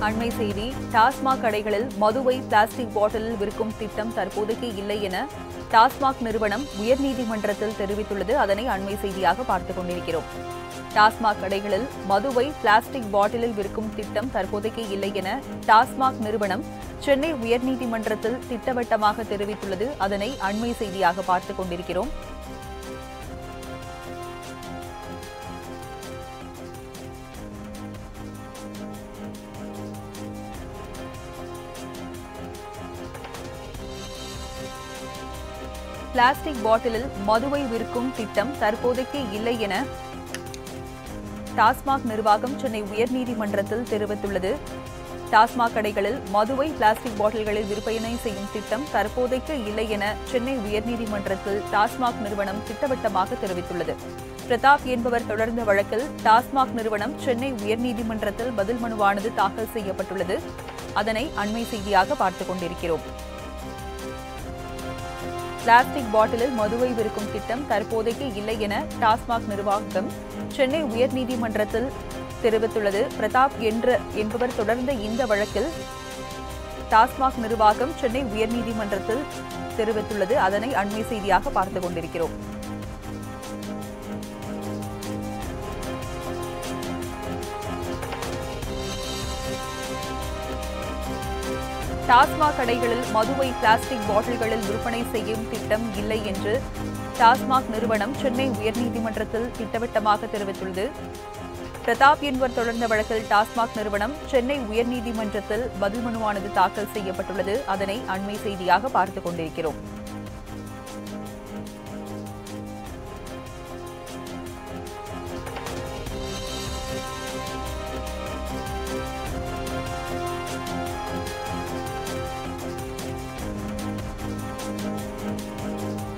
அண்மை செய்தி டாஸ்மாக் கடைகளில் மதுவை பிளாஸ்டிக் பாட்டிலில் விற்கும் திட்டம் தற்போதைக்கு இல்லை என டாஸ்மாக் நிறுவனம் உயர்நீதிமன்றத்தில் தெரிவித்துள்ளது. அதனை அண்மை செய்தியாக பார்த்துக் கொண்டிருக்கிறோம். டாஸ்மாக் கடைகளில் மதுவை பிளாஸ்டிக் பாட்டிலில் விற்கும் திட்டம் தற்போதைக்கு இல்லை என டாஸ்மாக் நிறுவனம் சென்னை உயர்நீதிமன்றத்தில் திட்டவட்டமாக தெரிவித்துள்ளது. அதனை அண்மை செய்தியாக பார்த்துக் கொண்டிருக்கிறோம். பிளாஸ்டிக் பாட்டிலில் மதுவை விற்கும் திட்டம் தற்போதைக்கு இல்லை என டாஸ்மாக் நிர்வாகம் சென்னை உயர்நீதிமன்றத்தில் தெரிவித்துள்ளது. டாஸ்மாக் கடைகளில் மதுவை பிளாஸ்டிக் பாட்டில்களில் விற்பனை செய்யும் திட்டம் தற்போதைக்கு இல்லை என சென்னை உயர்நீதிமன்றத்தில் டாஸ்மாக் நிறுவனம் திட்டவட்டமாக தெரிவித்துள்ளது. பிரதாப் என்பவர் தொடர்ந்த வழக்கில் டாஸ்மாக் நிறுவனம் சென்னை உயர்நீதிமன்றத்தில் பதில் மனுவானது தாக்கல் செய்யப்பட்டுள்ளது. அதனை அண்மை செய்தியாக பார்த்துக் கொண்டிருக்கிறோம். பிளாஸ்டிக் பாட்டிலில் மதுவை விற்கும் திட்டம் தற்போதைக்கு இல்லை என டாஸ்மாக் நிர்வாகம் சென்னை உயர்நீதிமன்றத்தில் தெரிவித்துள்ளது. பிரதாப் என்ற என்பவர் தொடர்ந்த இந்த வழக்கில் டாஸ்மாக் நிர்வாகம் சென்னை உயர்நீதிமன்றத்தில் தெரிவித்துள்ளது. அதனை அண்மை செய்தியாக பார்த்துக் கொண்டிருக்கிறோம். டாஸ்மாக் கடைகளில் மதுவை பிளாஸ்டிக் பாட்டில்களில் விற்பனை செய்யும் திட்டம் இல்லை என்று டாஸ்மாக் நிறுவனம் சென்னை உயர்நீதிமன்றத்தில் திட்டவட்டமாக தெரிவித்துள்ளது. பிரதாப் என்பவர் தொடர்ந்த வழக்கில் டாஸ்மாக் நிறுவனம் சென்னை உயர்நீதிமன்றத்தில் பதில் மனுவானது தாக்கல் செய்யப்பட்டுள்ளது. அதனை அண்மை செய்தியாக பார்த்துக் கொண்டிருக்கிறோம்.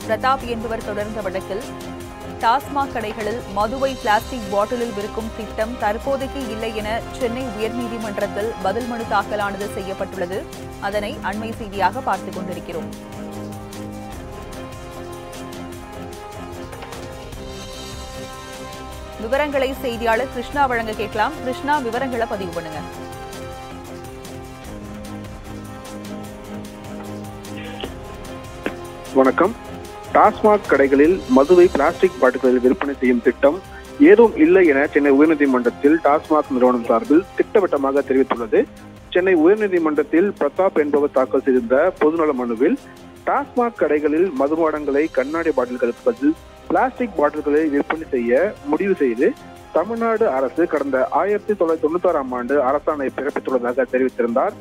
பிரதாப் என்பவர் தொடர்ந்த வழக்கில் டாஸ்மாக் கடைகளில் மதுவை பிளாஸ்டிக் பாட்டிலில் விற்கும் திட்டம் தற்போதைக்கு இல்லை என சென்னை உயர்நீதிமன்றத்தில் பதில் மனு தாக்கலானது செய்யப்பட்டுள்ளது. அதனை அண்மை செய்தியாக பார்த்துக் கொண்டிருக்கிறோம். விவரங்களை செய்தியாளர் கிருஷ்ணா வழங்க கேட்கலாம். கிருஷ்ணா விவரங்களை பதிவு பண்ணுங்க. வணக்கம். டாஸ்மாக் கடைகளில் மதுவை பிளாஸ்டிக் பாட்டில்களில் விற்பனை செய்யும் திட்டம் ஏதும் இல்லை என சென்னை உயர்நீதிமன்றத்தில் டாஸ்மாக் நிறுவனம் சார்பில் திட்டவட்டமாக தெரிவித்துள்ளது. சென்னை உயர்நீதிமன்றத்தில் பிரதாப் என்பவர் தாக்கல் செய்திருந்த பொதுநல மனுவில் டாஸ்மாக் கடைகளில் மதுபானங்களை கண்ணாடி பாட்டில்களுக்கு பதில் பிளாஸ்டிக் பாட்டில்களை விற்பனை செய்ய முடிவு செய்து தமிழ்நாடு அரசு கடந்த ஆயிரத்தி தொள்ளாயிரத்தி தொண்ணூத்தி ஆறாம் ஆண்டு அரசாணை பிறப்பித்துள்ளதாக தெரிவித்திருந்தார்.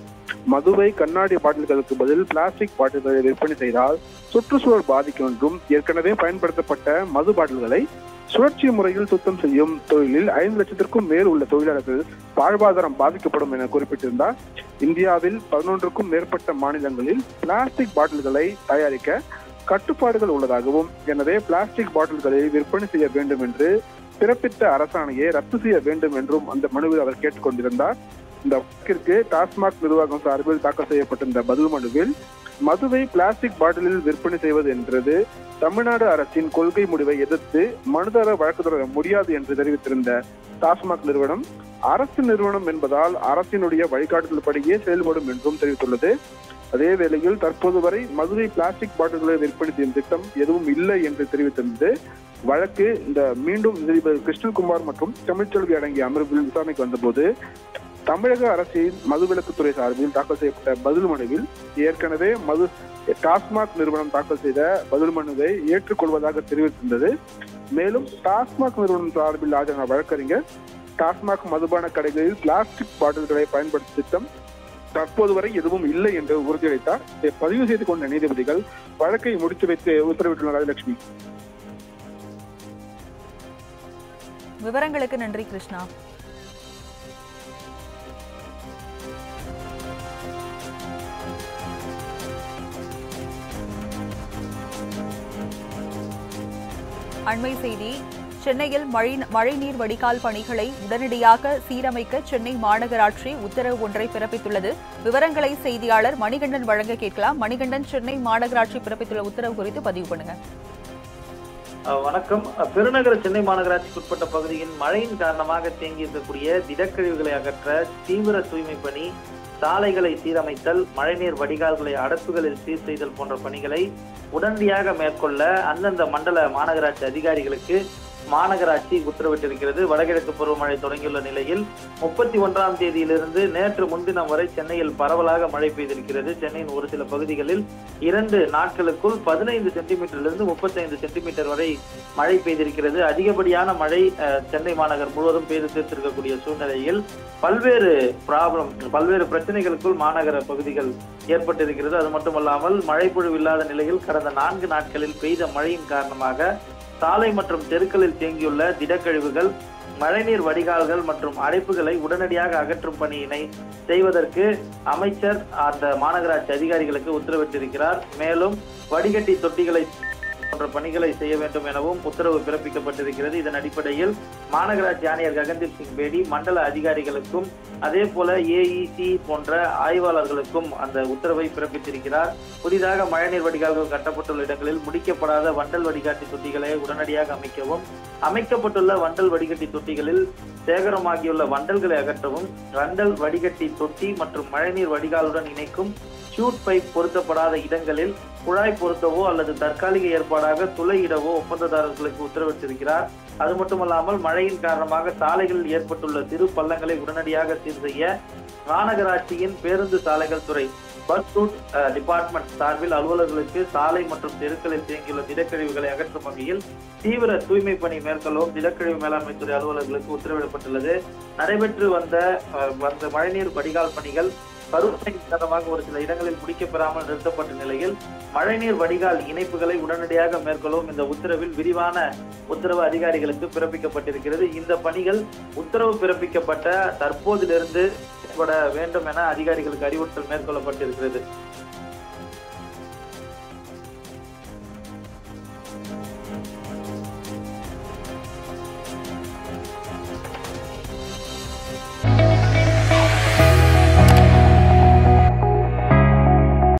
மதுவை கண்ணாடி பாட்டில்களுக்கு பதில் பிளாஸ்டிக் பாட்டில்களை விற்பனை செய்தால் சுற்றுச்சூழல் பாதிக்கும் என்றும் ஏற்கனவே பயன்படுத்தப்பட்ட மது பாட்டில்களை சுழற்சி முறையில் சுத்தம் செய்யும் தொழிலில் ஐந்து லட்சத்திற்கும் மேல் உள்ள தொழிலாளர்கள் வாழ்வாதாரம் பாதிக்கப்படும் என குறிப்பிட்டிருந்தார். இந்தியாவில் பதினொன்றுக்கும் மேற்பட்ட மாநிலங்களில் பிளாஸ்டிக் பாட்டில்களை தயாரிக்க கட்டுப்பாடுகள் உள்ளதாகவும் எனவே பிளாஸ்டிக் பாட்டில்களை விற்பனை செய்ய வேண்டும் என்று பிறப்பித்த அரசாணையை ரத்து செய்ய வேண்டும் என்றும் அந்த மனுவில் அவர் கேட்டுக்கொண்டிருந்தார். இந்த வழக்கிற்கு டாஸ்மாக் நிர்வாகம் சார்பில் தாக்கல் செய்யப்பட்டிருந்த பதில் மனுவில் மதுவை பிளாஸ்டிக் பாட்டிலில் விற்பனை செய்வது என்றது தமிழ்நாடு அரசின் கொள்கை முடிவை எதிர்த்து மனுதாரர் வழக்கு தொடர முடியாது என்று தெரிவித்திருந்த டாஸ்மாக் நிறுவனம் அரசு நிறுவனம் என்பதால் அரசினுடைய வழிகாட்டுதல்படியே செயல்படும் என்றும் தெரிவித்துள்ளது. அதே வேளையில் தற்போது வரை மதுரை பிளாஸ்டிக் பாட்டில்களை விற்பனை செய்யும் திட்டம் எதுவும் இல்லை என்று தெரிவித்திருந்தது வழக்கு இந்த மீண்டும் நீதிபதி கிருஷ்ணகுமார் மற்றும் தமிழ்ச்செல்வி அடங்கிய அமர்வில் விசாரணைக்கு வந்தபோது தமிழக அரசின் மதுவிலக்குத்துறை சார்பில் தாக்கல் செய்யப்பட்ட பதில் மனுவில் ஏற்கனவே மது டாஸ்மாக் நிறுவனம் தாக்கல் செய்த பதில் மனுவை ஏற்றுக்கொள்வதாக தெரிவித்திருந்தது. மேலும் டாஸ்மாக் நிறுவனம் சார்பில் ஆஜரான வழக்கறிஞர் டாஸ்மாக் மதுபான கடைகளில் பிளாஸ்டிக் பாட்டில்களை பயன்படுத்தும் திட்டம் தற்போது வரை எதுவும் இல்லை என்று உறுதியளித்தார். இதை பதிவு செய்து கொண்ட நீதிபதிகள் வழக்கை முடித்து வைத்து உத்தரவிட்டுள்ள ராஜலட்சுமி. விவரங்களுக்கு நன்றி கிருஷ்ணா. அண்மை செய்தி சென்னையில் மழை மழைநீர் வடிகால் பணிகளை உடனடியாக சீரமைக்க சென்னை மாநகராட்சி உத்தரவு ஒன்றை பிறப்பித்துள்ளது. விவரங்களை செய்தியாளர் மணிகண்டன் வழங்க கேட்கலாம். மணிகண்டன் சென்னை மாநகராட்சி பிறப்பித்துள்ள உத்தரவு குறித்து பதிவு பண்ணுங்க. வணக்கம். பெருநகர சென்னை மாநகராட்சிக்கு உட்பட்ட பகுதியின் மழையின் காரணமாக தேங்கி இருக்கக்கூடிய திடக்கழிவுகளை அகற்ற தீவிர தூய்மை பணி சாலைகளை சீரமைத்தல் மழைநீர் வடிகால்களை அடப்புகளில் சீர் செய்தல் போன்ற பணிகளை உடனடியாக மேற்கொள்ள அந்தந்த மண்டல மாநகராட்சி அதிகாரிகளுக்கு மாநகராட்சி உத்தரவிட்டிருக்கிறது. வடகிழக்கு பருவமழை தொடங்கியுள்ள நிலையில் முப்பத்தி ஒன்றாம் தேதியிலிருந்து நேற்று முன்தினம் வரை சென்னையில் பரவலாக மழை பெய்திருக்கிறது. சென்னையின் ஒரு சில பகுதிகளில் இரண்டு நாட்களுக்குள் பதினைந்து சென்டிமீட்டரிலிருந்து முப்பத்தைந்து சென்டிமீட்டர் வரை மழை பெய்திருக்கிறது. அதிகப்படியான மழை அஹ், சென்னை மாநகர் முழுவதும் பெய்து தீர்த்திருக்கக்கூடிய சூழ்நிலையில் பல்வேறு ப்ராப்ளம் பல்வேறு பிரச்சனைகளுக்குள் மாநகர பகுதிகள் ஏற்பட்டிருக்கிறது. அது மட்டுமல்லாமல் மழைப்பொழிவு இல்லாத நிலையில் கடந்த நான்கு நாட்களில் பெய்த மழையின் காரணமாக சாலை மற்றும் தெருக்களில் தேங்கியுள்ள திடக்கழிவுகள் மழைநீர் வடிகால்கள் மற்றும் அடைப்புகளை உடனடியாக அகற்றும் பணியினை செய்வதற்கு அமைச்சர் அந்த மாநகராட்சி அதிகாரிகளுக்கு உத்தரவிட்டிருக்கிறார். மேலும் வடிகட்டி தொட்டிகளை போன்ற பணிகளை செய்ய வேண்டும் எனவும் உத்தரவு பிறப்பிக்கப்பட்டிருக்கிறது. இதன் அடிப்படையில் மாநகராட்சி ஆணையர் ககன்தீப் சிங் பேடி மண்டல அதிகாரிகளுக்கும் அதே போல ஏஇசி போன்ற ஆய்வாளர்களுக்கும் அந்த உத்தரவை பிறப்பித்திருக்கிறார். புதிதாக மழைநீர் வடிகால்கள் கட்டப்பட்டுள்ள இடங்களில் முடிக்கப்படாத வண்டல் வடிகாட்டி தொட்டிகளை உடனடியாக அமைக்கவும் அமைக்கப்பட்டுள்ள வண்டல் வடிகட்டி தொட்டிகளில் சேகரமாகியுள்ள வண்டல்களை அகற்றவும் வண்டல் வடிகட்டி தொட்டி மற்றும் மழைநீர் வடிகாலுடன் இணைக்கும் ஷூட் பைப் பொருத்தப்படாத இடங்களில் குழாய் பொருத்தவோ அல்லது தற்காலிக ஏற்பாடாக துளையிடவோ ஒப்பந்ததாரர்களுக்கு உத்தரவிட்டிருக்கிறார். அது மட்டுமல்லாமல் மழையின் காரணமாக சாலைகளில் ஏற்பட்டுள்ள சிறு பள்ளங்களை உடனடியாக சீர் செய்ய மாநகராட்சியின் பேருந்து சாலைகள் துறை பஸ் ரூட் டிபார்ட்மெண்ட் சார்பில் அலுவலர்களுக்கு சாலை மற்றும் தெருக்களில் தேங்கியுள்ள திடக்கழிவுகளை அகற்றும் வகையில் தீவிர தூய்மை பணி மேற்கொள்ளவும் திடக்கழிவு மேலாண்மை துறை அலுவலர்களுக்கு உத்தரவிடப்பட்டுள்ளது. நடைபெற்று வந்த அஹ், வந்த மழைநீர் வடிகால் பணிகள் பருவமழை காரணமாக ஒரு சில இடங்களில் முடிக்கப்பெறாமல் நிறுத்தப்பட்ட நிலையில் மழைநீர் வடிகால் இணைப்புகளை உடனடியாக மேற்கொள்ளவும் இந்த உத்தரவில் விரிவான உத்தரவு அதிகாரிகளுக்கு பிறப்பிக்கப்பட்டிருக்கிறது. இந்த பணிகள் உத்தரவு பிறப்பிக்கப்பட்ட தற்போதிலிருந்து செயல்பட வேண்டும் என அதிகாரிகளுக்கு அறிவுறுத்தல் மேற்கொள்ளப்பட்டிருக்கிறது.